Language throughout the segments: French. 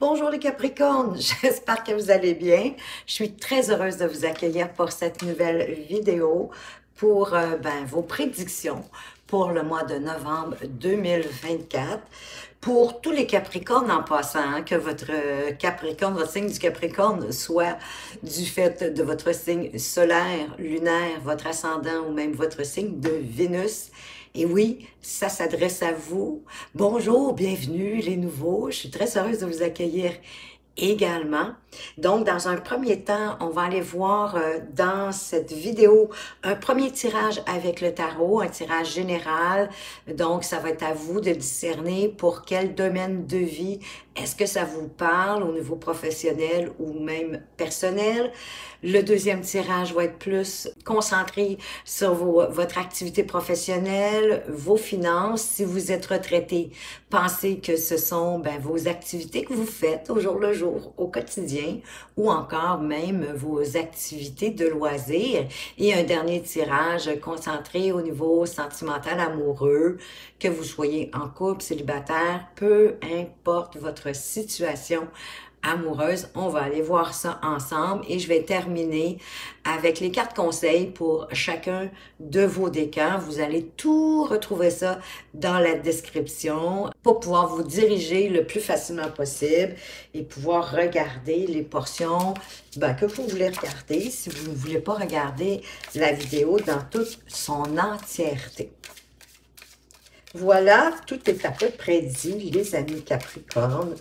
Bonjour les Capricornes, j'espère que vous allez bien. Je suis très heureuse de vous accueillir pour cette nouvelle vidéo pour euh, ben, vos prédictions pour le mois de novembre 2024. Pour tous les Capricornes en passant, hein, que votre Capricorne, votre signe du Capricorne soit du fait de votre signe solaire, lunaire, votre ascendant ou même votre signe de Vénus, et oui, ça s'adresse à vous. Bonjour, bienvenue les nouveaux. Je suis très heureuse de vous accueillir également. Donc, dans un premier temps, on va aller voir euh, dans cette vidéo un premier tirage avec le tarot, un tirage général. Donc, ça va être à vous de discerner pour quel domaine de vie est-ce que ça vous parle au niveau professionnel ou même personnel. Le deuxième tirage va être plus concentré sur vos, votre activité professionnelle, vos finances. Si vous êtes retraité, pensez que ce sont ben, vos activités que vous faites au jour le jour, au quotidien, ou encore même vos activités de loisirs. Et un dernier tirage concentré au niveau sentimental, amoureux, que vous soyez en couple, célibataire, peu importe votre situation amoureuse. On va aller voir ça ensemble et je vais terminer avec les cartes conseils pour chacun de vos décans. Vous allez tout retrouver ça dans la description pour pouvoir vous diriger le plus facilement possible et pouvoir regarder les portions ben, que vous voulez regarder si vous ne voulez pas regarder la vidéo dans toute son entièreté. Voilà, tout est à peu près dit, les amis Capricorne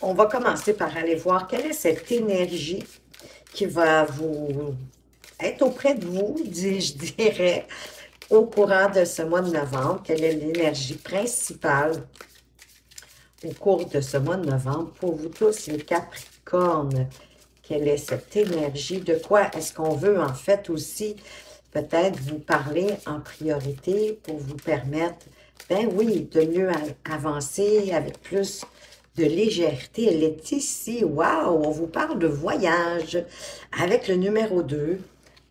on va commencer par aller voir quelle est cette énergie qui va vous être auprès de vous, je dirais, au courant de ce mois de novembre. Quelle est l'énergie principale au cours de ce mois de novembre pour vous tous, les Capricornes? Quelle est cette énergie? De quoi est-ce qu'on veut en fait aussi peut-être vous parler en priorité pour vous permettre, ben oui, de mieux avancer avec plus de légèreté. Elle est ici. Waouh! On vous parle de voyage avec le numéro 2.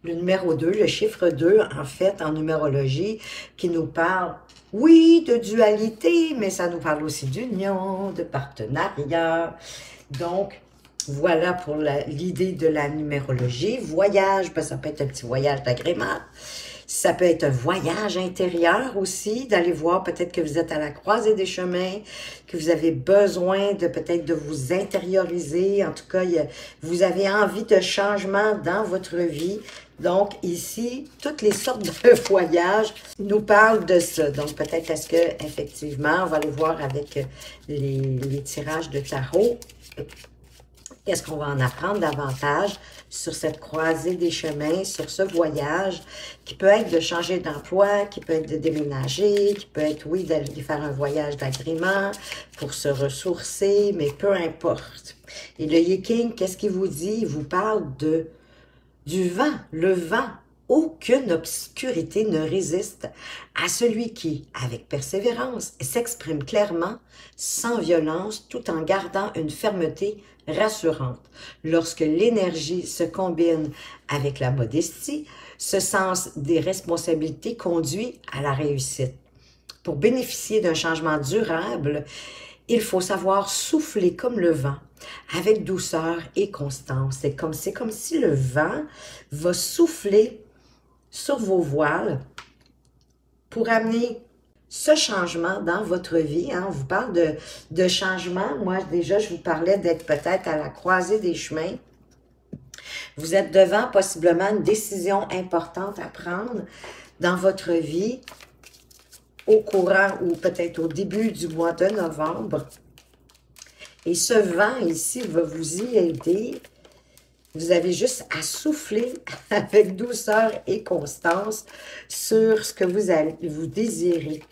Le numéro 2, le chiffre 2, en fait, en numérologie, qui nous parle, oui, de dualité, mais ça nous parle aussi d'union, de partenariat. Donc, voilà pour l'idée de la numérologie. Voyage, ben, ça peut être un petit voyage d'agrément. Ça peut être un voyage intérieur aussi, d'aller voir peut-être que vous êtes à la croisée des chemins, que vous avez besoin de peut-être de vous intérioriser. En tout cas, vous avez envie de changement dans votre vie. Donc ici, toutes les sortes de voyages nous parlent de ça. Donc peut-être est-ce que effectivement, on va aller voir avec les, les tirages de tarot. Qu'est-ce qu'on va en apprendre davantage sur cette croisée des chemins, sur ce voyage, qui peut être de changer d'emploi, qui peut être de déménager, qui peut être, oui, d'aller faire un voyage d'agrément pour se ressourcer, mais peu importe. Et le Yiking, qu'est-ce qu'il vous dit? Il vous parle de du vent, le vent. Aucune obscurité ne résiste à celui qui, avec persévérance, s'exprime clairement, sans violence, tout en gardant une fermeté rassurante. Lorsque l'énergie se combine avec la modestie, ce sens des responsabilités conduit à la réussite. Pour bénéficier d'un changement durable, il faut savoir souffler comme le vent, avec douceur et constance. C'est comme, comme si le vent va souffler sur vos voiles pour amener ce changement dans votre vie. Hein, on vous parle de, de changement. Moi, déjà, je vous parlais d'être peut-être à la croisée des chemins. Vous êtes devant possiblement une décision importante à prendre dans votre vie au courant ou peut-être au début du mois de novembre. Et ce vent ici va vous y aider. Vous avez juste à souffler avec douceur et constance sur ce que vous, allez, vous désirez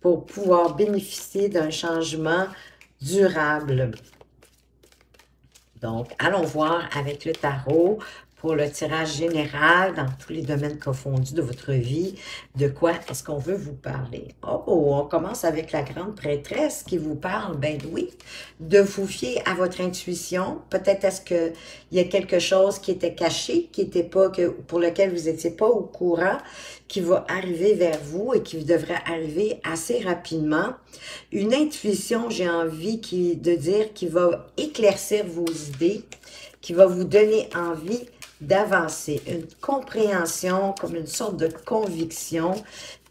pour pouvoir bénéficier d'un changement durable. Donc, allons voir avec le tarot pour le tirage général dans tous les domaines confondus de votre vie. De quoi est-ce qu'on veut vous parler? Oh, on commence avec la grande prêtresse qui vous parle, ben oui, de vous fier à votre intuition. Peut-être est-ce qu'il y a quelque chose qui était caché, qui était pas, pour lequel vous n'étiez pas au courant, qui va arriver vers vous et qui devrait arriver assez rapidement. Une intuition, j'ai envie de dire, qui va éclaircir vos idées, qui va vous donner envie d'avancer, une compréhension comme une sorte de conviction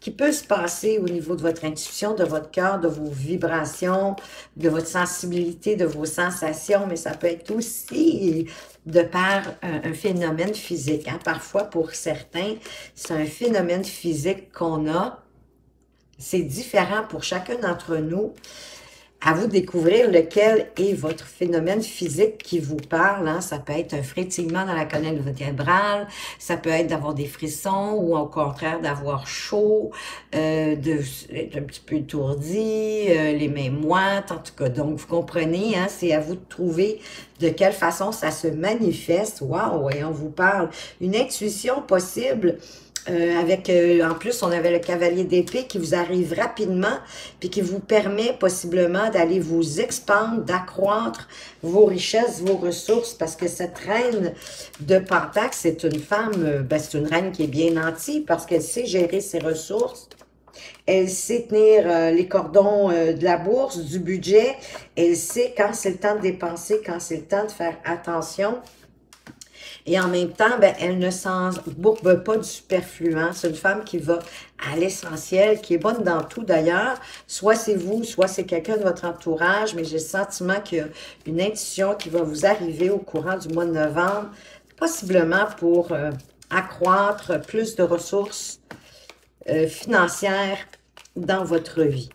qui peut se passer au niveau de votre intuition, de votre cœur, de vos vibrations, de votre sensibilité, de vos sensations, mais ça peut être aussi de par un, phénomène physique. Hein. Parfois, pour certains, c'est un phénomène physique qu'on a. C'est différent pour chacun d'entre nous à vous découvrir lequel est votre phénomène physique qui vous parle. Hein. Ça peut être un frétillement dans la colonne vertébrale, ça peut être d'avoir des frissons ou au contraire d'avoir chaud, euh, d'être un petit peu étourdi, euh, les mains moites, en tout cas. Donc, vous comprenez, hein, c'est à vous de trouver de quelle façon ça se manifeste. Waouh, et on vous parle. Une intuition possible euh, avec, euh, en plus, on avait le cavalier d'épée qui vous arrive rapidement, puis qui vous permet possiblement d'aller vous expandre, d'accroître vos richesses, vos ressources, parce que cette reine de Pentacle, c'est une femme, euh, ben, c'est une reine qui est bien nantie, parce qu'elle sait gérer ses ressources, elle sait tenir les cordons de la bourse, du budget, elle sait quand c'est le temps de dépenser, quand c'est le temps de faire attention, et en même temps, ben, elle ne s'embourbe pas du superflu. Hein. C'est une femme qui va à l'essentiel, qui est bonne dans tout d'ailleurs. Soit c'est vous, soit c'est quelqu'un de votre entourage, mais j'ai le sentiment qu'il y a une intuition qui va vous arriver au courant du mois de novembre, possiblement pour euh, accroître plus de ressources euh, financières dans votre vie.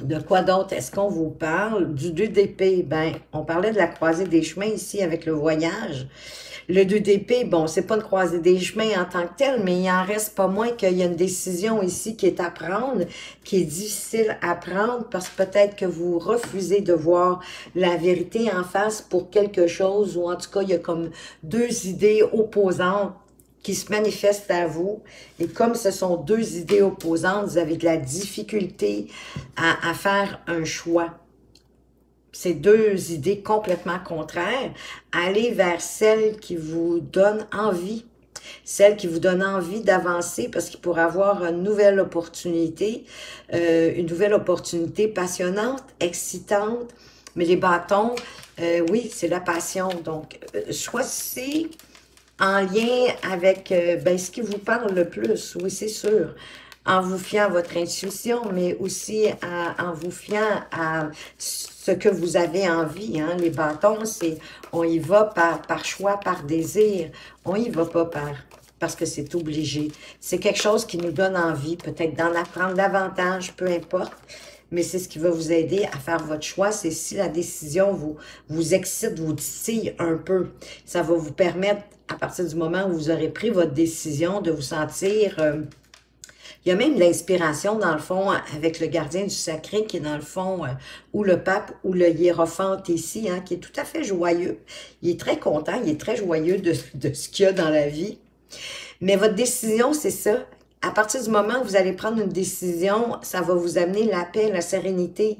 De quoi d'autre est-ce qu'on vous parle? Du 2 d'épée, ben, on parlait de la croisée des chemins ici avec le voyage. Le 2DP, bon, c'est pas une croisée des chemins en tant que tel, mais il en reste pas moins qu'il y a une décision ici qui est à prendre, qui est difficile à prendre parce que peut-être que vous refusez de voir la vérité en face pour quelque chose ou en tout cas, il y a comme deux idées opposantes qui se manifestent à vous. Et comme ce sont deux idées opposantes, vous avez de la difficulté à faire un choix ces deux idées complètement contraires, allez vers celle qui vous donne envie, celle qui vous donne envie d'avancer parce qu'il pourrait avoir une nouvelle opportunité, euh, une nouvelle opportunité passionnante, excitante. Mais les bâtons, euh, oui, c'est la passion. Donc, euh, choisissez en lien avec ben, ce qui vous parle le plus, oui, c'est sûr en vous fiant à votre intuition, mais aussi en vous fiant à ce que vous avez envie. Hein. Les bâtons, c'est on y va par, par choix, par désir. On y va pas par parce que c'est obligé. C'est quelque chose qui nous donne envie, peut-être d'en apprendre davantage, peu importe. Mais c'est ce qui va vous aider à faire votre choix. C'est si la décision vous, vous excite, vous titille un peu. Ça va vous permettre, à partir du moment où vous aurez pris votre décision, de vous sentir... Euh, il y a même l'inspiration, dans le fond, avec le gardien du sacré, qui est dans le fond, euh, ou le pape, ou le hiérophante ici, hein, qui est tout à fait joyeux. Il est très content, il est très joyeux de, de ce qu'il y a dans la vie. Mais votre décision, c'est ça. À partir du moment où vous allez prendre une décision, ça va vous amener la paix, la sérénité.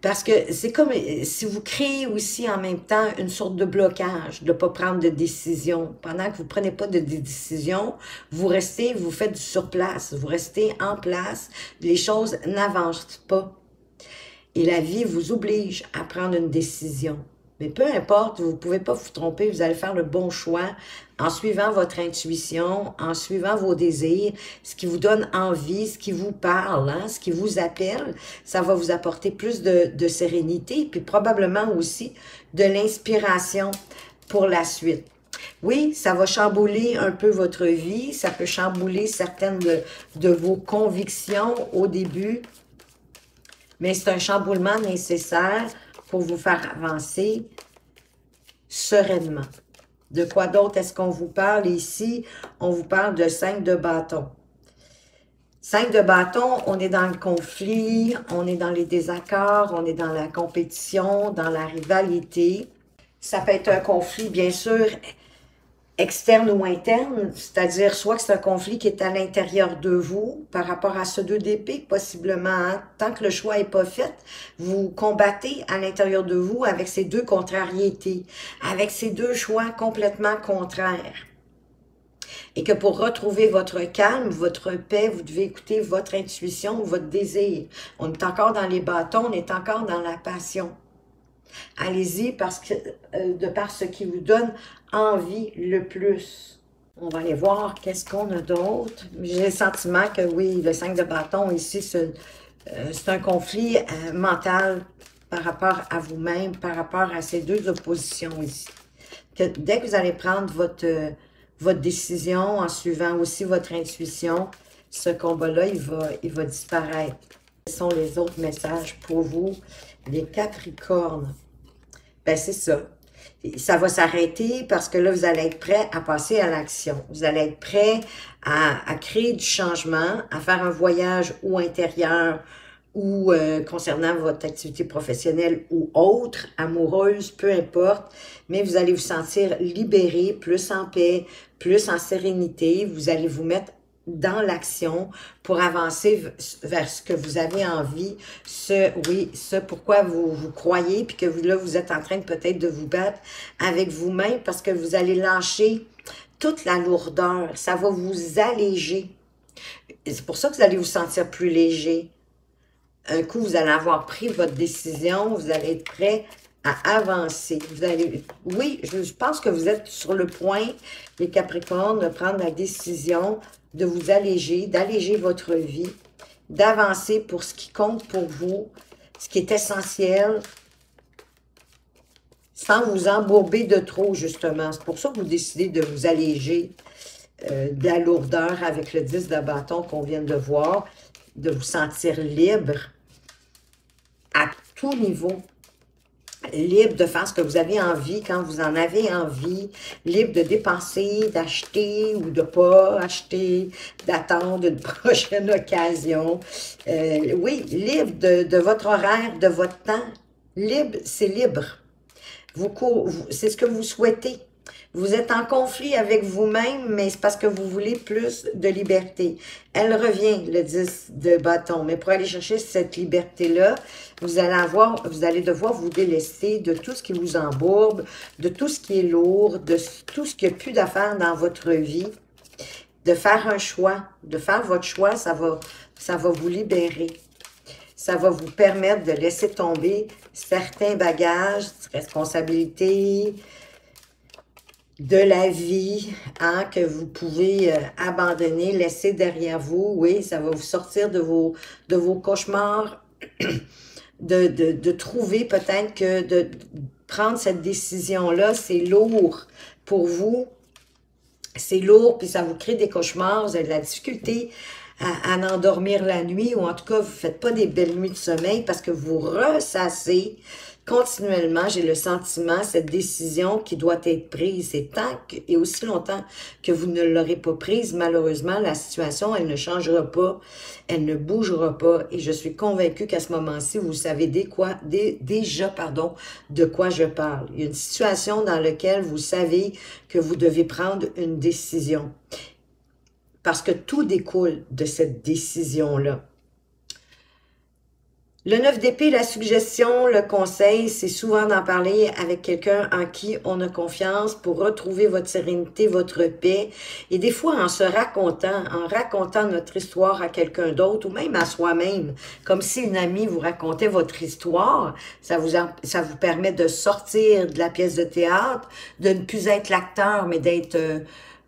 Parce que c'est comme si vous créez aussi en même temps une sorte de blocage de ne pas prendre de décision. Pendant que vous ne prenez pas de décision, vous restez, vous faites du surplace, vous restez en place, les choses n'avancent pas. Et la vie vous oblige à prendre une décision. Mais peu importe, vous ne pouvez pas vous tromper, vous allez faire le bon choix en suivant votre intuition, en suivant vos désirs, ce qui vous donne envie, ce qui vous parle, hein, ce qui vous appelle, ça va vous apporter plus de, de sérénité, puis probablement aussi de l'inspiration pour la suite. Oui, ça va chambouler un peu votre vie, ça peut chambouler certaines de, de vos convictions au début, mais c'est un chamboulement nécessaire pour vous faire avancer sereinement. De quoi d'autre est-ce qu'on vous parle ici? On vous parle de 5 de bâton. 5 de bâton, on est dans le conflit, on est dans les désaccords, on est dans la compétition, dans la rivalité. Ça peut être un conflit, bien sûr, externe ou interne, c'est-à-dire soit que c'est un conflit qui est à l'intérieur de vous par rapport à ce 2 d'épée, possiblement, hein. tant que le choix est pas fait, vous combattez à l'intérieur de vous avec ces deux contrariétés, avec ces deux choix complètement contraires. Et que pour retrouver votre calme, votre paix, vous devez écouter votre intuition, votre désir. On est encore dans les bâtons, on est encore dans la passion. Allez-y parce que euh, de par ce qui vous donne envie le plus. On va aller voir qu'est-ce qu'on a d'autre. J'ai le sentiment que oui, le 5 de bâton ici, c'est euh, un conflit euh, mental par rapport à vous-même, par rapport à ces deux oppositions ici. Dès que vous allez prendre votre, décision en suivant aussi votre intuition, ce combat-là, il va, il va disparaître. Ce sont les autres messages pour vous, les Capricornes. Ben, c'est ça. Ça va s'arrêter parce que là, vous allez être prêt à passer à l'action. Vous allez être prêt à, créer du changement, à faire un voyage ou intérieur ou euh, concernant votre activité professionnelle ou autre, amoureuse, peu importe, mais vous allez vous sentir libéré, plus en paix, plus en sérénité. Vous allez vous mettre dans l'action pour avancer vers ce que vous avez envie, ce, oui, ce pourquoi vous, vous croyez, puis que vous, là, vous êtes en train peut-être de vous battre avec vous-même parce que vous allez lâcher toute la lourdeur. Ça va vous alléger. C'est pour ça que vous allez vous sentir plus léger. Un coup, vous allez avoir pris votre décision, vous allez être prêt à avancer. Vous allez, oui, je pense que vous êtes sur le point, les Capricornes, de prendre la décision de vous alléger, d'alléger votre vie, d'avancer pour ce qui compte pour vous, ce qui est essentiel, sans vous embourber de trop, justement. C'est pour ça que vous décidez de vous alléger euh, de la lourdeur avec le 10 de bâton qu'on vient de voir, de vous sentir libre à tout niveau libre de faire ce que vous avez envie quand vous en avez envie, libre de dépenser, d'acheter ou de pas acheter, d'attendre une prochaine occasion. Euh, oui, libre de, de, votre horaire, de votre temps. Libre, c'est libre. Vous, c'est ce que vous souhaitez. Vous êtes en conflit avec vous-même, mais c'est parce que vous voulez plus de liberté. Elle revient, le 10 de bâton. Mais pour aller chercher cette liberté-là, vous allez avoir, vous allez devoir vous délaisser de tout ce qui vous embourbe, de tout ce qui est lourd, de tout ce qui n'a plus d'affaires dans votre vie. De faire un choix, de faire votre choix, ça va, ça va vous libérer. Ça va vous permettre de laisser tomber certains bagages, responsabilités, de la vie hein, que vous pouvez euh, abandonner, laisser derrière vous. Oui, ça va vous sortir de vos, de vos cauchemars, de, de, de trouver peut-être que de prendre cette décision-là, c'est lourd pour vous. C'est lourd, puis ça vous crée des cauchemars, vous avez de la difficulté à, à en endormir la nuit, ou en tout cas, vous faites pas des belles nuits de sommeil parce que vous ressassez continuellement, j'ai le sentiment, cette décision qui doit être prise, c'est tant que, et aussi longtemps que vous ne l'aurez pas prise, malheureusement, la situation, elle ne changera pas, elle ne bougera pas, et je suis convaincue qu'à ce moment-ci, vous savez déjà pardon, de quoi je parle. Il y a une situation dans laquelle vous savez que vous devez prendre une décision. Parce que tout découle de cette décision-là. Le 9 d'épée, la suggestion, le conseil, c'est souvent d'en parler avec quelqu'un en qui on a confiance pour retrouver votre sérénité, votre paix. Et des fois, en se racontant, en racontant notre histoire à quelqu'un d'autre ou même à soi-même, comme si une amie vous racontait votre histoire, ça vous, ça vous permet de sortir de la pièce de théâtre, de ne plus être l'acteur, mais d'être... Euh,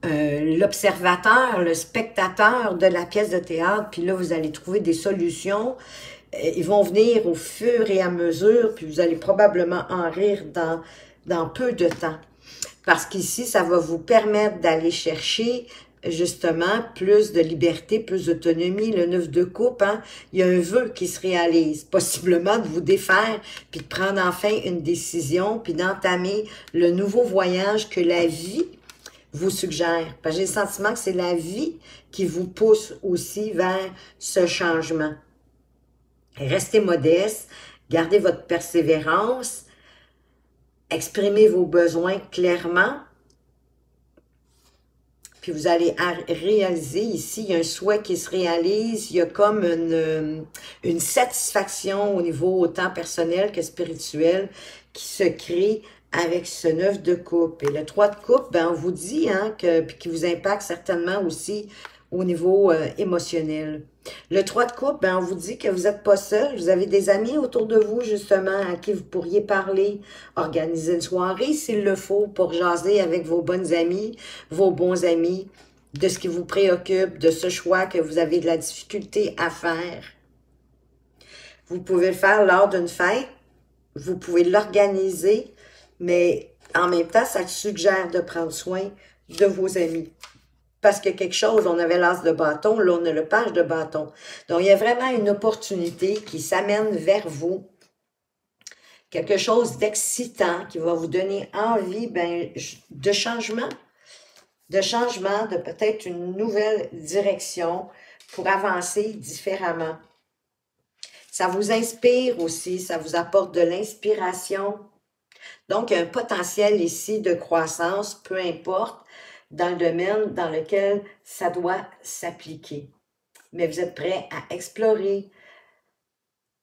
euh, l'observateur, le spectateur de la pièce de théâtre, puis là, vous allez trouver des solutions ils vont venir au fur et à mesure, puis vous allez probablement en rire dans, dans peu de temps. Parce qu'ici, ça va vous permettre d'aller chercher justement plus de liberté, plus d'autonomie. Le neuf de coupe, hein, il y a un vœu qui se réalise, possiblement de vous défaire, puis de prendre enfin une décision, puis d'entamer le nouveau voyage que la vie vous suggère. J'ai le sentiment que c'est la vie qui vous pousse aussi vers ce changement. Restez modeste, gardez votre persévérance, exprimez vos besoins clairement, puis vous allez réaliser ici, il y a un souhait qui se réalise, il y a comme une, une satisfaction au niveau autant personnel que spirituel qui se crée avec ce neuf de coupe. Et le 3 de coupe, ben, on vous dit hein, que, puis qui vous impacte certainement aussi au niveau euh, émotionnel. Le 3 de coupe, ben, on vous dit que vous n'êtes pas seul, vous avez des amis autour de vous, justement, à qui vous pourriez parler, organiser une soirée s'il le faut pour jaser avec vos bonnes amies, vos bons amis, de ce qui vous préoccupe, de ce choix que vous avez de la difficulté à faire. Vous pouvez le faire lors d'une fête, vous pouvez l'organiser, mais en même temps, ça suggère de prendre soin de vos amis parce que quelque chose, on avait l'as de bâton, là, on a le page de bâton. Donc, il y a vraiment une opportunité qui s'amène vers vous. Quelque chose d'excitant qui va vous donner envie ben, de changement, de changement, de peut-être une nouvelle direction pour avancer différemment. Ça vous inspire aussi, ça vous apporte de l'inspiration. Donc, un potentiel ici de croissance, peu importe dans le domaine dans lequel ça doit s'appliquer. Mais vous êtes prêt à explorer.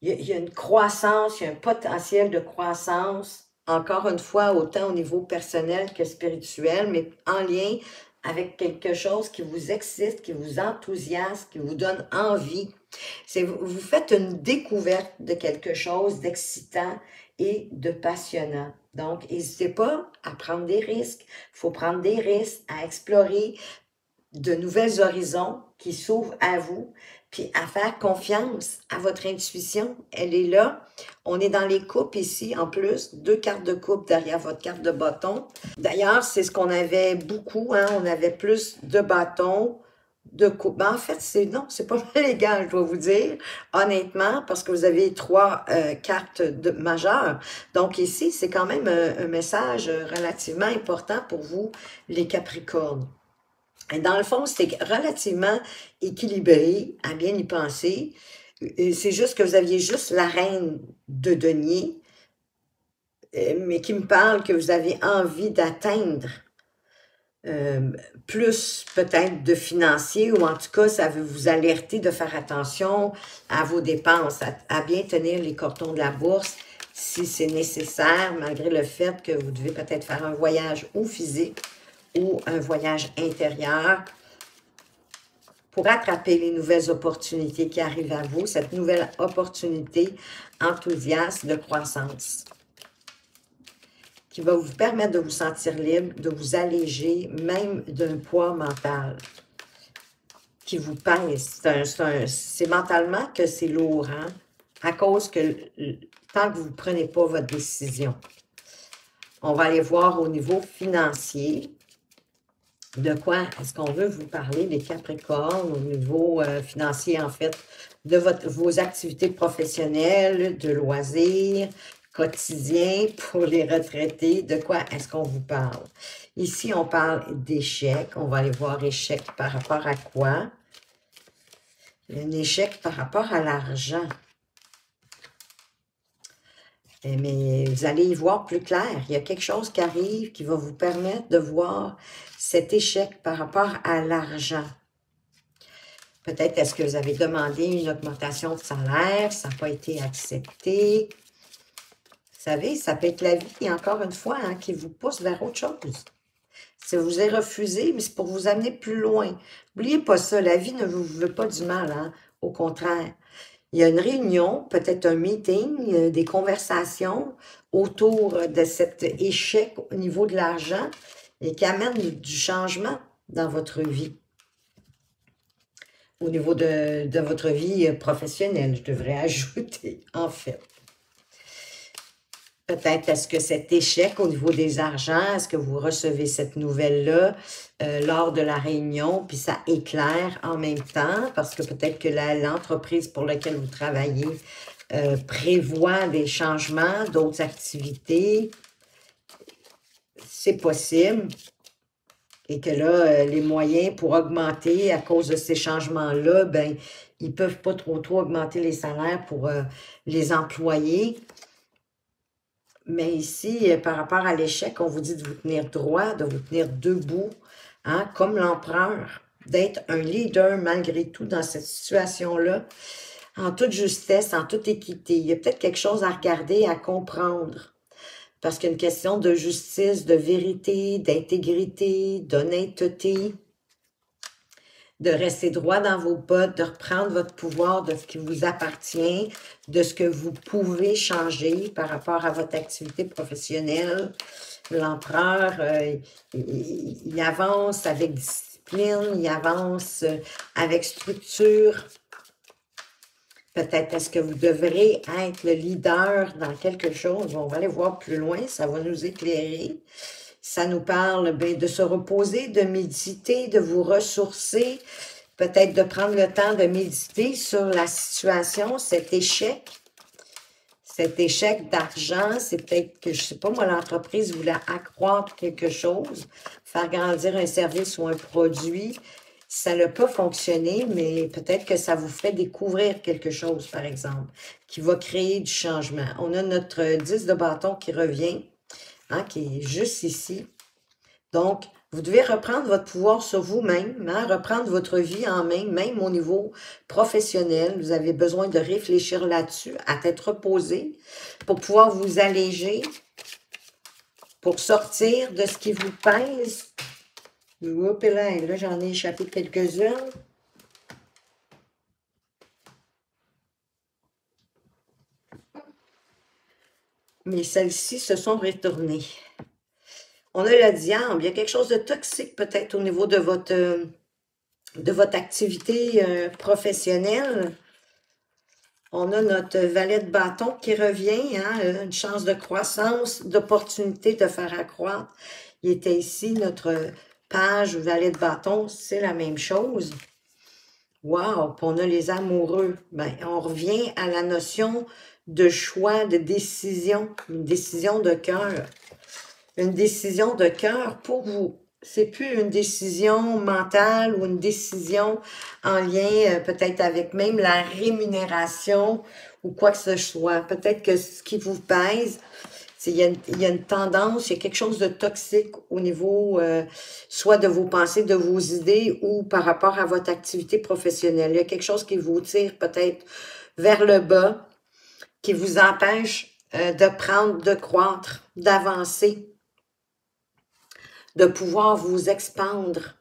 Il y, a, une croissance, il y a un potentiel de croissance, encore une fois, autant au niveau personnel que spirituel, mais en lien avec quelque chose qui vous excite, qui vous enthousiasme, qui vous donne envie. C'est vous faites une découverte de quelque chose d'excitant et de passionnant. Donc, n'hésitez pas à prendre des risques. Il faut prendre des risques, à explorer de nouvelles horizons qui s'ouvrent à vous, puis à faire confiance à votre intuition. Elle est là. On est dans les coupes ici, en plus, deux cartes de coupe derrière votre carte de bâton. D'ailleurs, c'est ce qu'on avait beaucoup, hein? on avait plus de bâtons, de. Ben, en fait, c'est non, c'est pas légal, je dois vous dire, honnêtement, parce que vous avez trois euh, cartes de, majeures. Donc ici, c'est quand même un, un, message relativement important pour vous, les Capricornes. Et dans le fond, c'est relativement équilibré, à bien y penser. C'est juste que vous aviez juste la reine de denier, euh, mais qui me parle que vous avez envie d'atteindre euh, plus peut-être de financier ou en tout cas, ça veut vous alerter de faire attention à vos dépenses, à, bien tenir les cartons de la bourse si c'est nécessaire, malgré le fait que vous devez peut-être faire un voyage ou physique ou un voyage intérieur pour attraper les nouvelles opportunités qui arrivent à vous, cette nouvelle opportunité enthousiaste de croissance qui va vous permettre de vous sentir libre, de vous alléger même d'un poids mental qui vous pèse. C'est mentalement que c'est lourd, hein? à cause que tant que vous ne prenez pas votre décision. On va aller voir au niveau financier. De quoi est-ce qu'on veut vous parler, les Capricornes, au niveau euh, financier, en fait, de votre, vos activités professionnelles, de loisirs, quotidien pour les retraités. De quoi est-ce qu'on vous parle? Ici, on parle d'échec. On va aller voir échec par rapport à quoi? Un échec par rapport à l'argent. Eh, mais vous allez y voir plus clair. Il y a quelque chose qui arrive qui va vous permettre de voir cet échec par rapport à l'argent. Peut-être est-ce que vous avez demandé une augmentation de salaire, ça n'a pas été accepté savez, ça peut être la vie, encore une fois, hein, qui vous pousse vers autre chose. Si vous avez refusé, mais c'est pour vous amener plus loin. N'oubliez pas ça, la vie ne vous veut pas du mal, hein? au contraire. Il y a une réunion, peut-être un meeting, euh, des conversations autour de cet échec au niveau de l'argent et qui amène du changement dans votre vie. Au niveau de votre vie professionnelle, je devrais ajouter, en fait. Peut-être est-ce que cet échec au niveau des argents, est-ce que vous recevez cette nouvelle-là euh, lors de la réunion, puis ça éclaire en même temps, parce que peut-être que l'entreprise pour laquelle vous travaillez euh, prévoit des changements, d'autres activités. C'est possible. Et que là, euh, les moyens pour augmenter à cause de ces changements-là, ben, ils peuvent pas trop trop augmenter les salaires pour les employés. Mais ici, euh, par rapport à l'échec, on vous dit de vous tenir droit, de vous tenir debout, hein, comme l'empereur, d'être un leader malgré tout dans cette situation-là, en toute justesse, en toute équité. Il y a peut-être quelque chose à regarder, à comprendre. Parce qu'il question de justice, de vérité, d'intégrité, d'honnêteté, de rester droit dans vos bottes, de reprendre votre pouvoir de ce qui vous appartient, de ce que vous pouvez changer par rapport à votre activité professionnelle. L'empereur, euh, il, avance avec discipline, il avance euh, avec structure. Peut-être est-ce que vous devrez être le leader dans quelque chose. On va aller voir plus loin, ça va nous éclairer. Ça nous parle ben, de se reposer, de méditer, de vous ressourcer, peut-être de prendre le temps de méditer sur la situation, cet échec. Cet échec d'argent, c'est peut-être que, je ne sais pas, moi, l'entreprise voulait accroître quelque chose, faire grandir un service ou un produit. Ça n'a pas fonctionné, mais peut-être que ça vous fait découvrir quelque chose, par exemple, qui va créer du changement. On a notre 10 de bâton qui revient. Hein, qui est juste ici. Donc, vous devez reprendre votre pouvoir sur vous-même, hein, reprendre votre vie en main, même au niveau professionnel. Vous avez besoin de réfléchir là-dessus, à tête reposée, pour pouvoir vous alléger, pour sortir de ce qui vous pèse. Oups, là, là j'en ai échappé quelques-uns. Mais celles-ci se sont retournées. On a le diable, il y a quelque chose de toxique peut-être au niveau de votre, de votre activité euh, professionnelle. On a notre valet de bâton qui revient, hein, une chance de croissance, d'opportunité de faire accroître. Il était ici, notre page valet de bâton, c'est la même chose. Wow! Puis on a les amoureux. Ben, on revient à la notion de choix, de décision, une décision de cœur. Une décision de cœur pour vous. C'est plus une décision mentale ou une décision en lien euh, peut-être avec même la rémunération ou quoi que ce soit. Peut-être que ce qui vous pèse, il y, y, a une, tendance, il y a quelque chose de toxique au niveau euh, soit de vos pensées, de vos idées ou par rapport à votre activité professionnelle. Il y a quelque chose qui vous tire peut-être vers le bas qui vous empêche euh, de prendre, de croître, d'avancer, de pouvoir vous expandre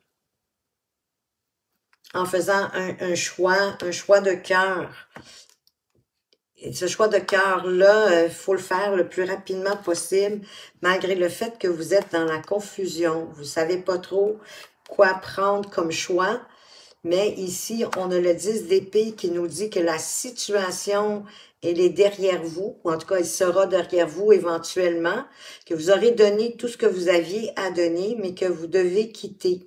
en faisant un, choix, un choix de cœur. Et ce choix de cœur-là, il euh, faut le faire le plus rapidement possible, malgré le fait que vous êtes dans la confusion. Vous savez pas trop quoi prendre comme choix. Mais ici, on a le 10 d'épée qui nous dit que la situation elle est derrière vous, ou en tout cas, elle sera derrière vous éventuellement, que vous aurez donné tout ce que vous aviez à donner, mais que vous devez quitter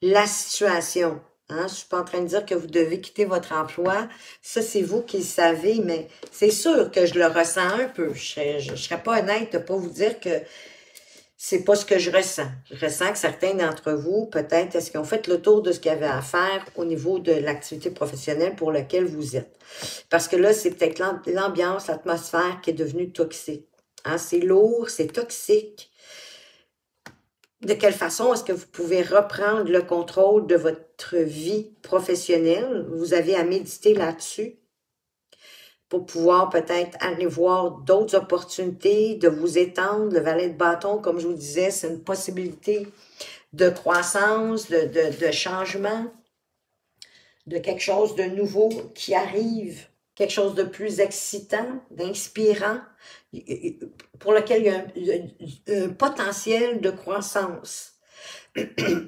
la situation. Hein? Je ne suis pas en train de dire que vous devez quitter votre emploi. Ça, c'est vous qui le savez, mais c'est sûr que je le ressens un peu. Je ne serais, pas honnête de ne pas vous dire que c'est pas ce que je ressens. Je ressens que certains d'entre vous, peut-être, est-ce qu'ils ont fait le tour de ce qu'il y avait à faire au niveau de l'activité professionnelle pour laquelle vous êtes? Parce que là, c'est peut-être l'ambiance, l'atmosphère qui est devenue toxique. Hein? C'est lourd, c'est toxique. De quelle façon est-ce que vous pouvez reprendre le contrôle de votre vie professionnelle? Vous avez à méditer là-dessus pour pouvoir peut-être aller voir d'autres opportunités, de vous étendre. Le valet de bâton, comme je vous disais, c'est une possibilité de croissance, de, changement, de quelque chose de nouveau qui arrive, quelque chose de plus excitant, d'inspirant, pour lequel il y a un, un potentiel de croissance.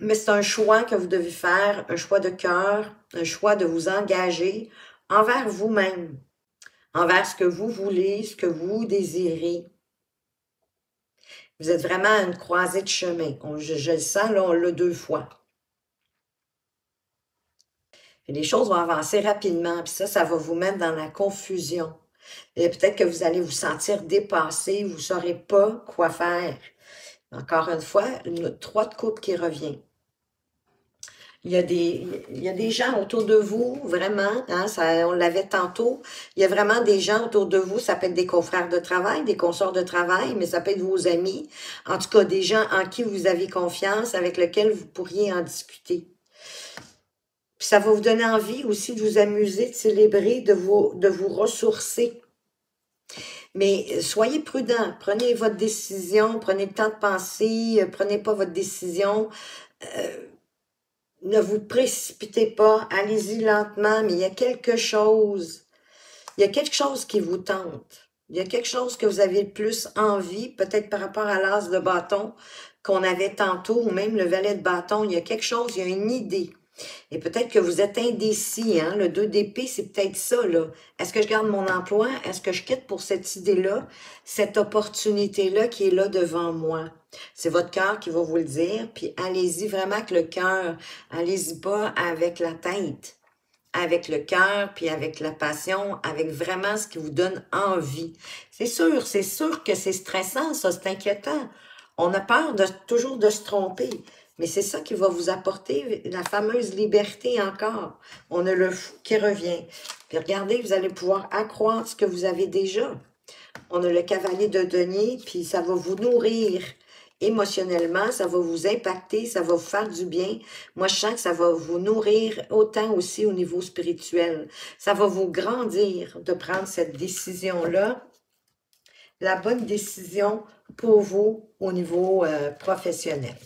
Mais c'est un choix que vous devez faire, un choix de cœur, un choix de vous engager envers vous-même envers ce que vous voulez, ce que vous désirez. Vous êtes vraiment à une croisée de chemin. je, le sens, là, on l'a deux fois. les choses vont avancer rapidement, puis ça, ça va vous mettre dans la confusion. Et peut-être que vous allez vous sentir dépassé, vous ne saurez pas quoi faire. Encore une fois, une trois de coupe qui revient. Il y, a des, il y a des gens autour de vous, vraiment, hein, ça, on l'avait tantôt. Il y a vraiment des gens autour de vous, ça peut être des confrères de travail, des consorts de travail, mais ça peut être vos amis. En tout cas, des gens en qui vous avez confiance, avec lesquels vous pourriez en discuter. Puis ça va vous donner envie aussi de vous amuser, de célébrer, de vous, de vous ressourcer. Mais soyez prudent, prenez votre décision, prenez le temps de penser, prenez pas votre décision. Euh, ne vous précipitez pas, allez-y lentement, mais il y a quelque chose, il y a quelque chose qui vous tente. Il y a quelque chose que vous avez le plus envie, peut-être par rapport à l'as de bâton qu'on avait tantôt, ou même le valet de bâton. Il y a quelque chose, il y a une idée. Et peut-être que vous êtes indécis, hein? Le 2 d'épée, c'est peut-être ça, là. Est-ce que je garde mon emploi? Est-ce que je quitte pour cette idée-là, cette opportunité-là qui est là devant moi? C'est votre cœur qui va vous le dire, puis allez-y vraiment avec le cœur. Allez-y pas avec la tête. Avec le cœur, puis avec la passion, avec vraiment ce qui vous donne envie. C'est sûr, c'est sûr que c'est stressant, ça, c'est inquiétant. On a peur de toujours de se tromper. Mais c'est ça qui va vous apporter la fameuse liberté encore. On a le fou qui revient. Puis regardez, vous allez pouvoir accroître ce que vous avez déjà. On a le cavalier de denier, puis ça va vous nourrir émotionnellement, ça va vous impacter, ça va vous faire du bien. Moi, je sens que ça va vous nourrir autant aussi au niveau spirituel. Ça va vous grandir de prendre cette décision-là, la bonne décision pour vous au niveau euh, professionnel.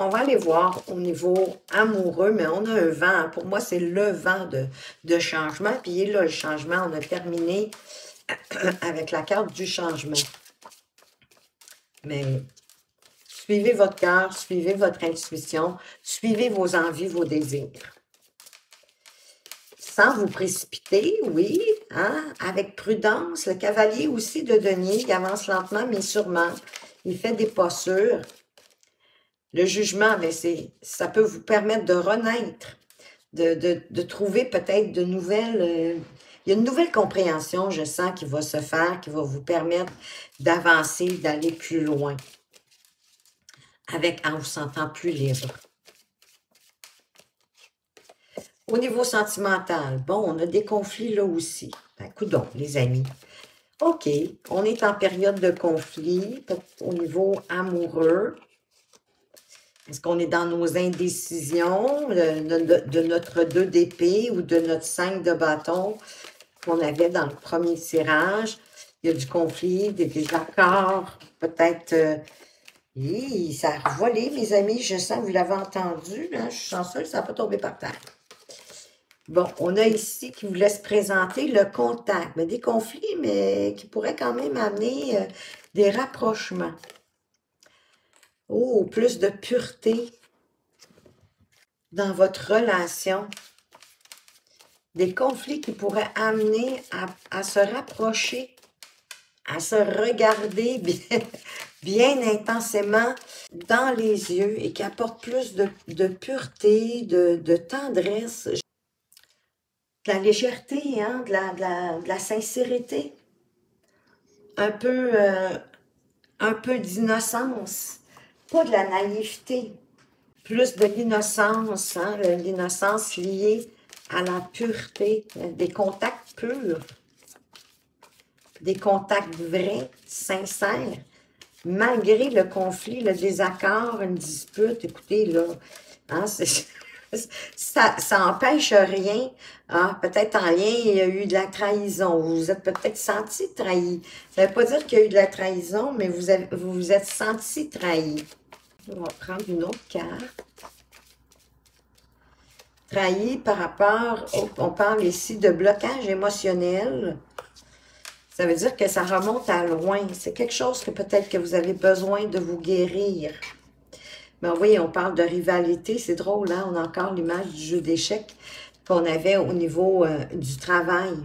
On va aller voir au niveau amoureux, mais on a un vent. Pour moi, c'est le vent de, de changement. Puis là, le changement, on a terminé avec la carte du changement. Mais suivez votre cœur, suivez votre intuition, suivez vos envies, vos désirs. Sans vous précipiter, oui, hein, avec prudence. Le cavalier aussi de denier, il avance lentement, mais sûrement. Il fait des pas sûrs. Le jugement, c'est, ça peut vous permettre de renaître, de, trouver peut-être de nouvelles... Euh, il y a une nouvelle compréhension, je sens, qui va se faire, qui va vous permettre d'avancer, d'aller plus loin, avec, en vous sentant plus libre. Au niveau sentimental, bon, on a des conflits là aussi. Ben, coudons, les amis. OK, on est en période de conflit au niveau amoureux. Est-ce qu'on est dans nos indécisions de, notre 2 d'épée ou de notre 5 de bâton qu'on avait dans le premier tirage? Il y a du conflit, des désaccords, peut-être... Euh, ça a volé, mes amis. Je sens, vous l'avez entendu. Hein? Je suis chanceuse, ça n'a pas tombé par terre. Bon, on a ici qui vous laisse présenter le contact. Mais des conflits, mais qui pourraient quand même amener euh, des rapprochements. Oh, plus de pureté dans votre relation. Des conflits qui pourraient amener à, se rapprocher, à se regarder bien, bien, intensément dans les yeux et qui apportent plus de, pureté, de, tendresse, de la légèreté, hein, de, la, de, la, sincérité, un peu, euh, un peu d'innocence pas de la naïveté, plus de l'innocence, hein, l'innocence liée à la pureté, des contacts purs, des contacts vrais, sincères, malgré le conflit, le désaccord, une dispute. Écoutez, là, hein, ça, ça empêche rien. Hein, peut-être en lien, il y a eu de la trahison. Vous vous êtes peut-être senti trahi. Ça ne veut pas dire qu'il y a eu de la trahison, mais vous vous, vous êtes senti trahi. On va prendre une autre carte. Trahi par rapport, on parle ici de blocage émotionnel. Ça veut dire que ça remonte à loin. C'est quelque chose que peut-être que vous avez besoin de vous guérir. Mais oui, on parle de rivalité. C'est drôle, hein? On a encore l'image du jeu d'échecs qu'on avait au niveau euh, du travail.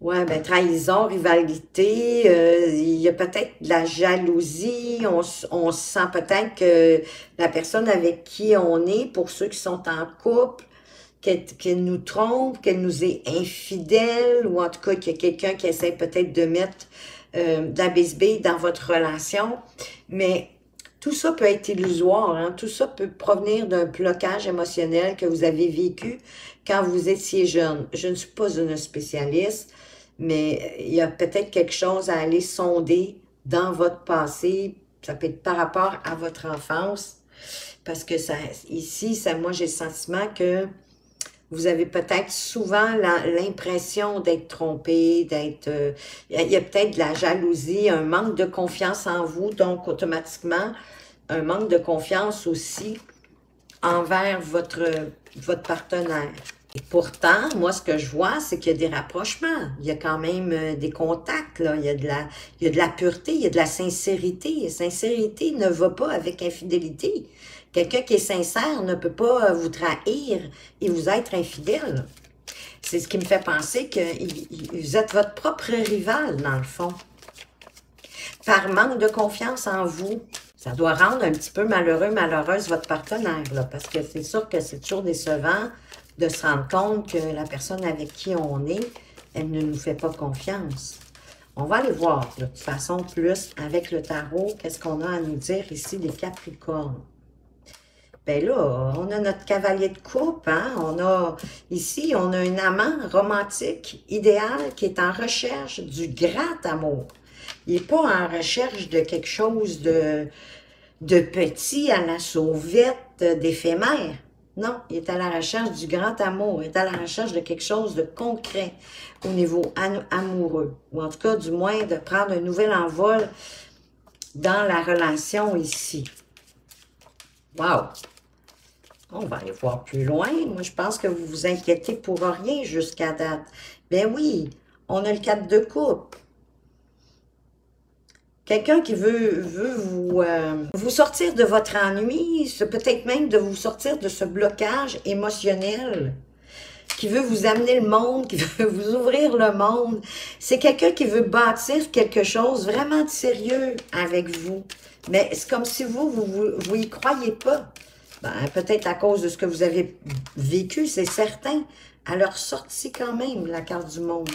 Ouais, ben trahison, rivalité, euh, il y a peut-être de la jalousie, on, on sent peut-être que la personne avec qui on est, pour ceux qui sont en couple, qu'elle nous trompe, qu'elle nous est infidèle, ou en tout cas qu'il y a quelqu'un qui essaie peut-être de mettre euh, de la dans votre relation. Mais Tout ça peut être illusoire, hein? tout ça peut provenir d'un blocage émotionnel que vous avez vécu quand vous étiez jeune. Je ne suis pas une spécialiste, mais il y a peut-être quelque chose à aller sonder dans votre passé. Ça peut être par rapport à votre enfance. Parce que ça, ici, ça, moi, j'ai le sentiment que vous avez peut-être souvent l'impression d'être trompé, d'être... Euh, il y a peut-être de la jalousie, un manque de confiance en vous, donc automatiquement, un manque de confiance aussi envers votre, votre partenaire. Et pourtant, moi, ce que je vois, c'est qu'il y a des rapprochements. Il y a quand même euh, des contacts, là. Il y a de la, il y a de la pureté, il y a de la sincérité. Et sincérité ne va pas avec infidélité. Quelqu'un qui est sincère ne peut pas vous trahir et vous être infidèle. C'est ce qui me fait penser que vous êtes votre propre rival, dans le fond. Par manque de confiance en vous, ça doit rendre un petit peu malheureux, malheureuse votre partenaire, parce que c'est sûr que c'est toujours décevant de se rendre compte que la personne avec qui on est, elle ne nous fait pas confiance. On va aller voir de toute façon plus avec le tarot, qu'est-ce qu'on a à nous dire ici des Capricornes. Ben là, on a notre cavalier de coupe, hein? On a, ici, on a un amant romantique, idéal, qui est en recherche du grand amour. Il n'est pas en recherche de quelque chose de, de petit à la sauvette, d'éphémère. Non, il est à la recherche du grand amour, il est à la recherche de quelque chose de concret au niveau amoureux, ou en tout cas, du moins, de prendre un nouvel envol dans la relation ici. Wow! On va aller voir plus loin. Moi, je pense que vous vous inquiétez pour rien jusqu'à date. Ben oui, on a le cadre de coupe. Quelqu'un qui veut, euh, vous sortir de votre ennui, peut-être même de vous sortir de ce blocage émotionnel, qui veut vous amener le monde, qui veut vous ouvrir le monde. C'est quelqu'un qui veut bâtir quelque chose vraiment de sérieux avec vous. Mais c'est comme si vous, vous, vous, vous y croyez pas. Ben, peut-être à cause de ce que vous avez vécu, c'est certain. À leur quand même, la carte du monde.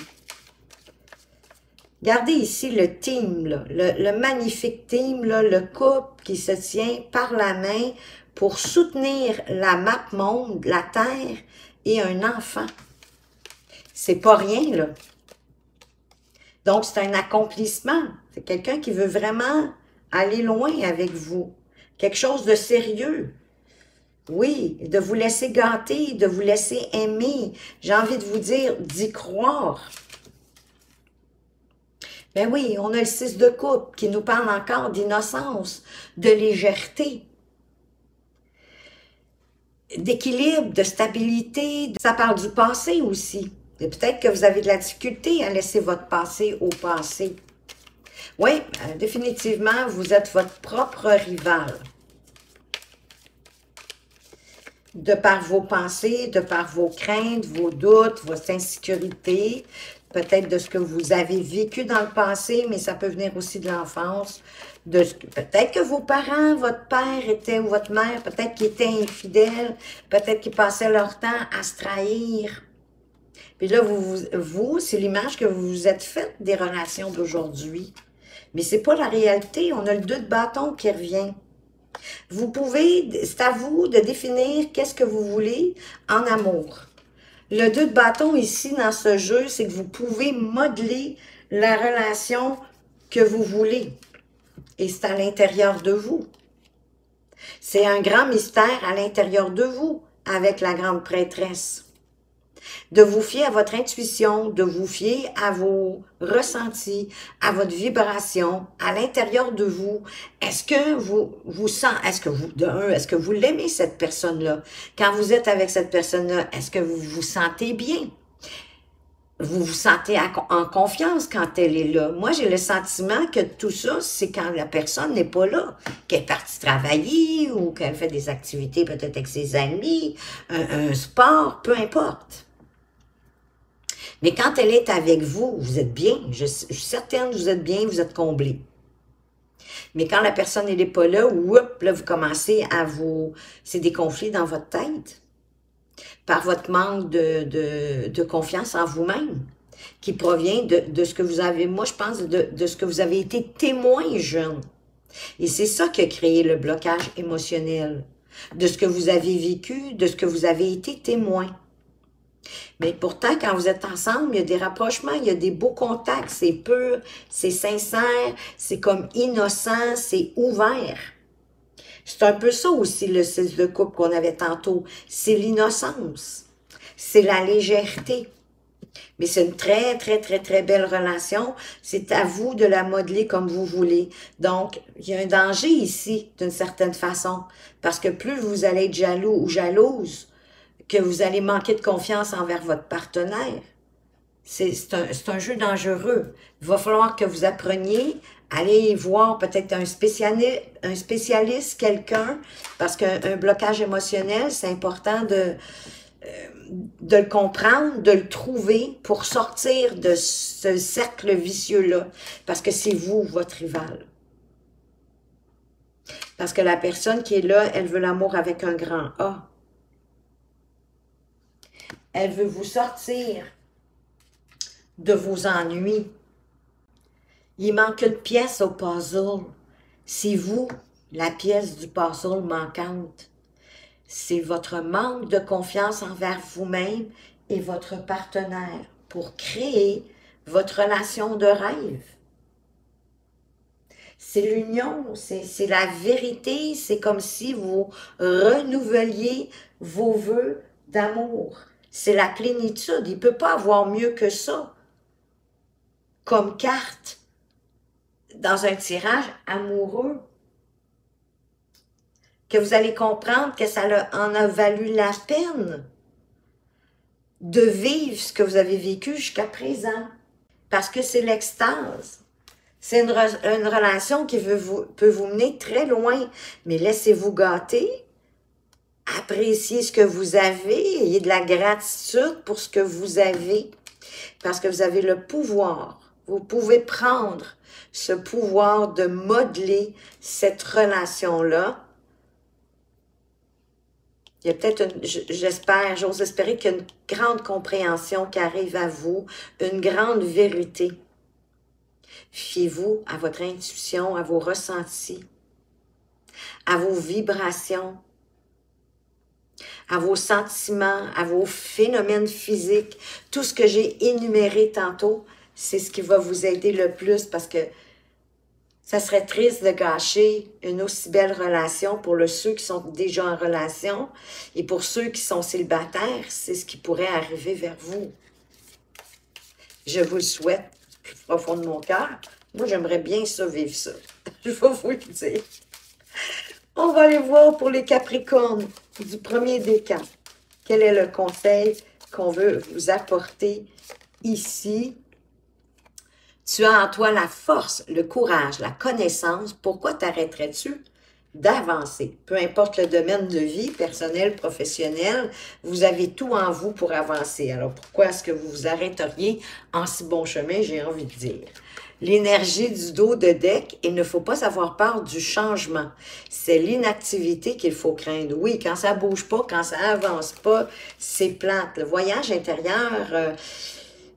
Regardez ici le team, le, magnifique team, le couple qui se tient par la main pour soutenir la map monde, la Terre et un enfant. C'est pas rien, là. Donc, c'est un accomplissement. C'est quelqu'un qui veut vraiment aller loin avec vous. Quelque chose de sérieux. Oui, de vous laisser gâter, de vous laisser aimer. J'ai envie de vous dire d'y croire. Ben oui, on a le 6 de coupe qui nous parle encore d'innocence, de légèreté, d'équilibre, de stabilité. Ça parle du passé aussi. Et peut-être que vous avez de la difficulté à laisser votre passé au passé. Oui, euh, définitivement, vous êtes votre propre rival. De par vos pensées, de par vos craintes, vos doutes, votre insécurité, peut-être de ce que vous avez vécu dans le passé, mais ça peut venir aussi de l'enfance. De peut-être que vos parents, votre père était ou votre mère, peut-être qu'ils étaient infidèles, peut-être qu'ils passaient leur temps à se trahir. Puis là, vous, vous c'est l'image que vous vous êtes faite des relations d'aujourd'hui. Mais c'est pas la réalité. On a le deux de bâton qui revient. Vous pouvez, c'est à vous de définir qu'est-ce que vous voulez en amour. Le 2 de bâton ici dans ce jeu, c'est que vous pouvez modeler la relation que vous voulez. Et c'est à l'intérieur de vous. C'est un grand mystère à l'intérieur de vous avec la grande prêtresse de vous fier à votre intuition, de vous fier à vos ressentis, à votre vibration, à l'intérieur de vous. Est-ce que vous vous sentez, est-ce que vous, de un, est-ce que vous l'aimez cette personne-là? Quand vous êtes avec cette personne-là, est-ce que vous vous sentez bien? Vous vous sentez en confiance quand elle est là. Moi, j'ai le sentiment que tout ça, c'est quand la personne n'est pas là, qu'elle est partie travailler ou qu'elle fait des activités peut-être avec ses amis, un sport, peu importe. Mais quand elle est avec vous, vous êtes bien. Je, suis certaine que vous êtes bien, vous êtes comblé. Mais quand la personne n'est pas là, whoop, là, vous commencez à vous... C'est des conflits dans votre tête. Par votre manque de, de, confiance en vous-même qui provient de, de, ce que vous avez, moi je pense, de, de ce que vous avez été témoin jeune. Et c'est ça qui a créé le blocage émotionnel, de ce que vous avez vécu, de ce que vous avez été témoin. Mais pourtant, quand vous êtes ensemble, il y a des rapprochements, il y a des beaux contacts, c'est pur, c'est sincère, c'est comme innocent, c'est ouvert. C'est un peu ça aussi le style de couple qu'on avait tantôt. C'est l'innocence. C'est la légèreté. Mais c'est une très, très, très, très belle relation. C'est à vous de la modeler comme vous voulez. Donc, il y a un danger ici, d'une certaine façon. Parce que plus vous allez être jaloux ou jalouse, que vous allez manquer de confiance envers votre partenaire. C'est un, un, jeu dangereux. Il va falloir que vous appreniez à aller voir peut-être un spécialiste, un spécialiste quelqu'un, parce qu'un blocage émotionnel, c'est important de, euh, de le comprendre, de le trouver pour sortir de ce cercle vicieux-là, parce que c'est vous, votre rival. Parce que la personne qui est là, elle veut l'amour avec un grand A. Elle veut vous sortir de vos ennuis. Il manque une pièce au puzzle. C'est vous, la pièce du puzzle manquante. C'est votre manque de confiance envers vous-même et votre partenaire pour créer votre relation de rêve. C'est l'union, c'est la vérité, c'est comme si vous renouveliez vos voeux d'amour c'est la plénitude. Il ne peut pas avoir mieux que ça comme carte dans un tirage amoureux. Que vous allez comprendre que ça en a valu la peine de vivre ce que vous avez vécu jusqu'à présent. Parce que c'est l'extase. C'est une, relation qui peut vous mener très loin. Mais laissez-vous gâter appréciez ce que vous avez, ayez de la gratitude pour ce que vous avez, parce que vous avez le pouvoir. Vous pouvez prendre ce pouvoir de modeler cette relation-là. Il y a peut-être, j'espère, j'ose espérer qu'il y a une grande compréhension qui arrive à vous, une grande vérité. Fiez-vous à votre intuition, à vos ressentis, à vos vibrations, à vos sentiments, à vos phénomènes physiques, tout ce que j'ai énuméré tantôt, c'est ce qui va vous aider le plus parce que ça serait triste de gâcher une aussi belle relation pour le, ceux qui sont déjà en relation et pour ceux qui sont célibataires, c'est ce qui pourrait arriver vers vous. Je vous le souhaite plus profond de mon cœur. Moi, j'aimerais bien ça, ça. Je vais vous le dire. On va aller voir pour les Capricornes du premier décan. Quel est le conseil qu'on veut vous apporter ici? Tu as en toi la force, le courage, la connaissance. Pourquoi t'arrêterais-tu d'avancer? Peu importe le domaine de vie, personnel, professionnel, vous avez tout en vous pour avancer. Alors pourquoi est-ce que vous vous arrêteriez en si bon chemin, j'ai envie de dire? L'énergie du dos de deck, il ne faut pas avoir peur du changement. C'est l'inactivité qu'il faut craindre. Oui, quand ça bouge pas, quand ça avance pas, c'est plate. Le voyage intérieur, euh,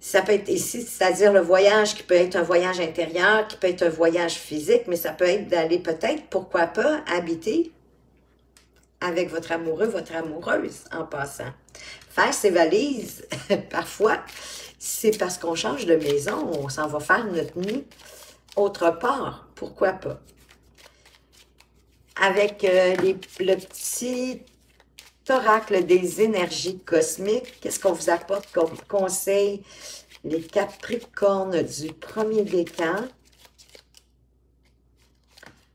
ça peut être ici, c'est-à-dire le voyage qui peut être un voyage intérieur, qui peut être un voyage physique, mais ça peut être d'aller peut-être, pourquoi pas, habiter avec votre amoureux, votre amoureuse en passant. Faire ses valises, parfois, c'est parce qu'on change de maison, on s'en va faire notre nuit autre part. Pourquoi pas? Avec euh, le petit oracle des énergies cosmiques, qu'est-ce qu'on vous apporte comme conseil? Les Capricornes du premier décan.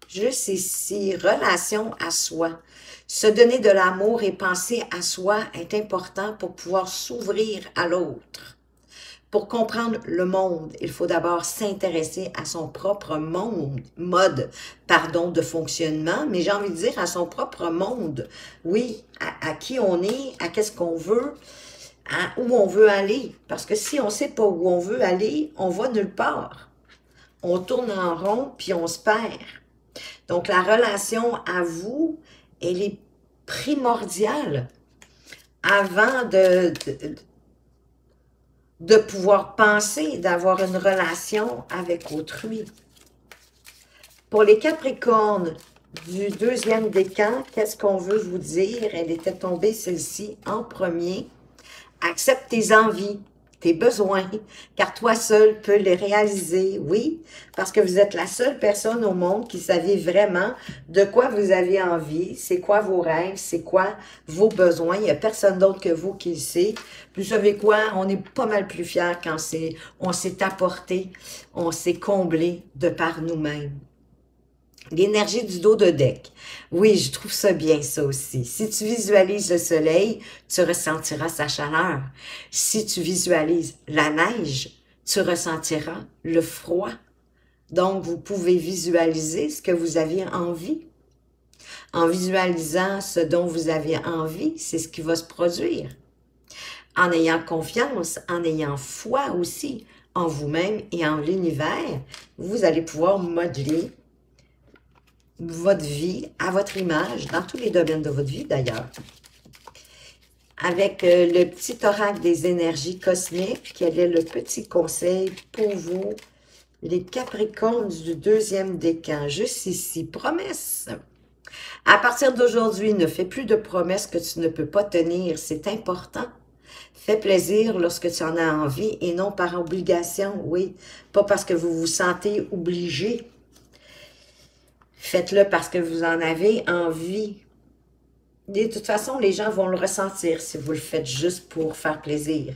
Juste ici, relation à soi. Se donner de l'amour et penser à soi est important pour pouvoir s'ouvrir à l'autre. Pour comprendre le monde, il faut d'abord s'intéresser à son propre monde, mode, pardon, de fonctionnement, mais j'ai envie de dire à son propre monde. Oui, à, qui on est, à qu'est-ce qu'on veut, à où on veut aller. Parce que si on ne sait pas où on veut aller, on va nulle part. On tourne en rond, puis on se perd. Donc, la relation à vous, elle est primordiale avant de de pouvoir penser, d'avoir une relation avec autrui. Pour les Capricornes du deuxième décan, qu'est-ce qu'on veut vous dire? Elle était tombée, celle-ci, en premier. Accepte tes envies tes besoins, car toi seul peux les réaliser, oui, parce que vous êtes la seule personne au monde qui savait vraiment de quoi vous avez envie, c'est quoi vos rêves, c'est quoi vos besoins, il n'y a personne d'autre que vous qui le sait. Vous savez quoi, on est pas mal plus fiers quand c'est, on s'est apporté, on s'est comblé de par nous-mêmes. L'énergie du dos de deck. Oui, je trouve ça bien, ça aussi. Si tu visualises le soleil, tu ressentiras sa chaleur. Si tu visualises la neige, tu ressentiras le froid. Donc, vous pouvez visualiser ce que vous aviez envie. En visualisant ce dont vous avez envie, c'est ce qui va se produire. En ayant confiance, en ayant foi aussi en vous-même et en l'univers, vous allez pouvoir modeler votre vie à votre image, dans tous les domaines de votre vie d'ailleurs. Avec euh, le petit oracle des énergies cosmiques, quel est le petit conseil pour vous, les Capricornes du deuxième décan, juste ici, promesse. À partir d'aujourd'hui, ne fais plus de promesses que tu ne peux pas tenir, c'est important. Fais plaisir lorsque tu en as envie et non par obligation, oui, pas parce que vous vous sentez obligé Faites-le parce que vous en avez envie. De toute façon, les gens vont le ressentir si vous le faites juste pour faire plaisir.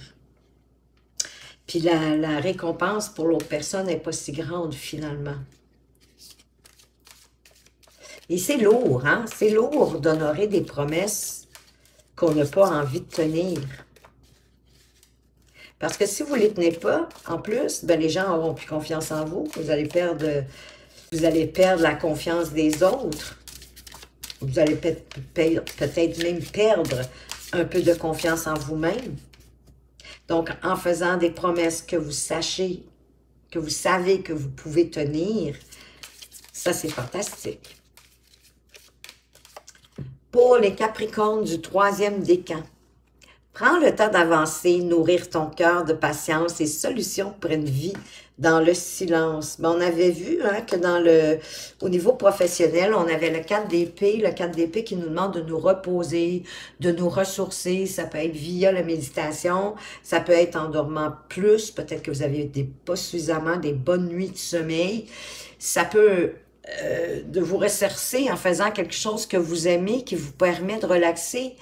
Puis la, récompense pour l'autre personne n'est pas si grande finalement. Et c'est lourd, hein? C'est lourd d'honorer des promesses qu'on n'a pas envie de tenir. Parce que si vous ne les tenez pas, en plus, ben les gens n'auront plus confiance en vous. Vous allez perdre vous allez perdre la confiance des autres. Vous allez peut-être même perdre un peu de confiance en vous-même. Donc, en faisant des promesses que vous sachez, que vous savez que vous pouvez tenir, ça, c'est fantastique. Pour les Capricornes du troisième décan, prends le temps d'avancer, nourrir ton cœur de patience et solutions pour une vie dans le silence. Ben, on avait vu hein, que dans le, au niveau professionnel, on avait le 4 d'épée, le 4 d'épée qui nous demande de nous reposer, de nous ressourcer. Ça peut être via la méditation, ça peut être en dormant plus, peut-être que vous avez des, pas suffisamment des bonnes nuits de sommeil. Ça peut euh, de vous ressercer en faisant quelque chose que vous aimez, qui vous permet de relaxer.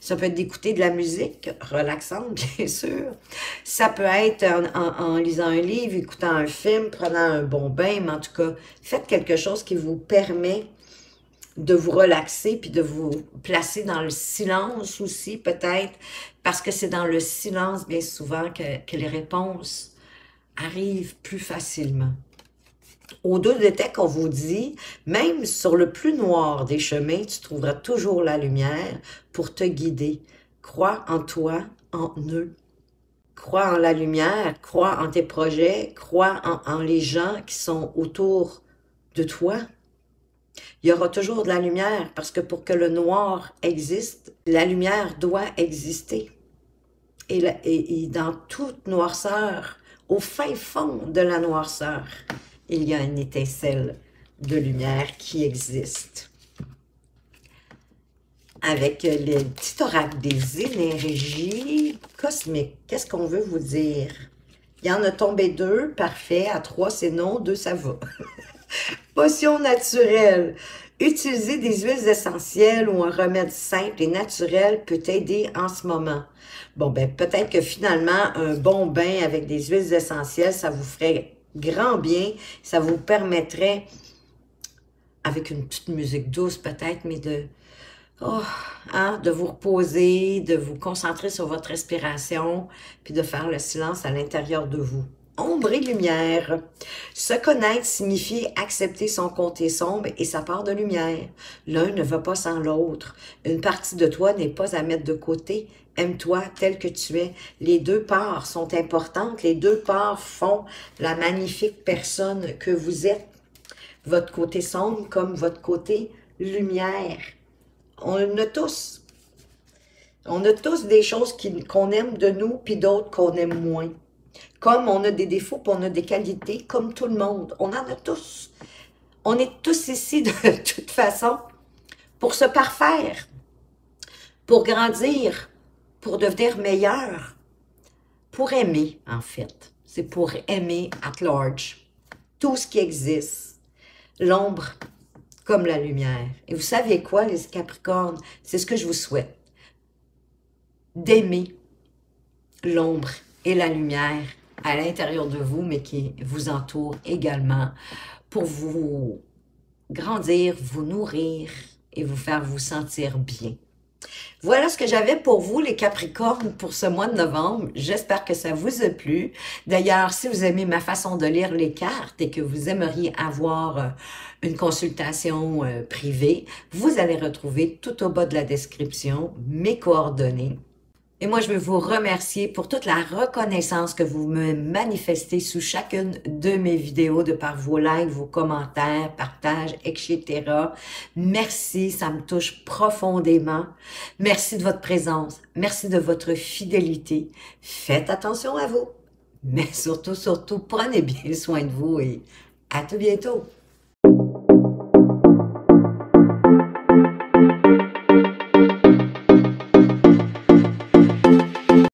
Ça peut être d'écouter de la musique relaxante, bien sûr. Ça peut être en, lisant un livre, écoutant un film, prenant un bon bain, mais en tout cas, faites quelque chose qui vous permet de vous relaxer puis de vous placer dans le silence aussi, peut-être, parce que c'est dans le silence, bien souvent, que, que les réponses arrivent plus facilement. Au deux de tech, on vous dit, même sur le plus noir des chemins, tu trouveras toujours la lumière pour te guider. Crois en toi, en eux. Crois en la lumière, crois en tes projets, crois en, les gens qui sont autour de toi. Il y aura toujours de la lumière parce que pour que le noir existe, la lumière doit exister. Et dans toute noirceur, au fin fond de la noirceur, il y a une étincelle de lumière qui existe. Avec le petit oracle des énergies cosmiques, qu'est-ce qu'on veut vous dire? Il y en a tombé deux, parfait. À trois, c'est non. Deux, ça va. Potion naturelle. Utiliser des huiles essentielles ou un remède simple et naturel peut aider en ce moment. Bon, ben peut-être que finalement, un bon bain avec des huiles essentielles, ça vous ferait grand bien. Ça vous permettrait, avec une petite musique douce peut-être, mais de, oh, hein, de vous reposer, de vous concentrer sur votre respiration, puis de faire le silence à l'intérieur de vous. Ombre et lumière. Se connaître signifie accepter son côté sombre et sa part de lumière. L'un ne va pas sans l'autre. Une partie de toi n'est pas à mettre de côté. Aime-toi tel que tu es. Les deux parts sont importantes. Les deux parts font la magnifique personne que vous êtes. Votre côté sombre comme votre côté lumière. On a tous. On a tous des choses qu'on aime de nous, puis d'autres qu'on aime moins. Comme on a des défauts, puis on a des qualités, comme tout le monde. On en a tous. On est tous ici de toute façon pour se parfaire, pour grandir, pour devenir meilleur, pour aimer en fait. C'est pour aimer at large tout ce qui existe, l'ombre comme la lumière. Et vous savez quoi, les Capricornes? C'est ce que je vous souhaite. D'aimer l'ombre et la lumière à l'intérieur de vous, mais qui vous entoure également pour vous grandir, vous nourrir et vous faire vous sentir bien. Voilà ce que j'avais pour vous, les Capricornes, pour ce mois de novembre. J'espère que ça vous a plu. D'ailleurs, si vous aimez ma façon de lire les cartes et que vous aimeriez avoir euh, une consultation euh, privée, vous allez retrouver tout au bas de la description mes coordonnées et moi, je veux vous remercier pour toute la reconnaissance que vous me manifestez sous chacune de mes vidéos, de par vos likes, vos commentaires, partages, etc. Merci, ça me touche profondément. Merci de votre présence. Merci de votre fidélité. Faites attention à vous. Mais surtout, surtout, prenez bien soin de vous et à tout bientôt.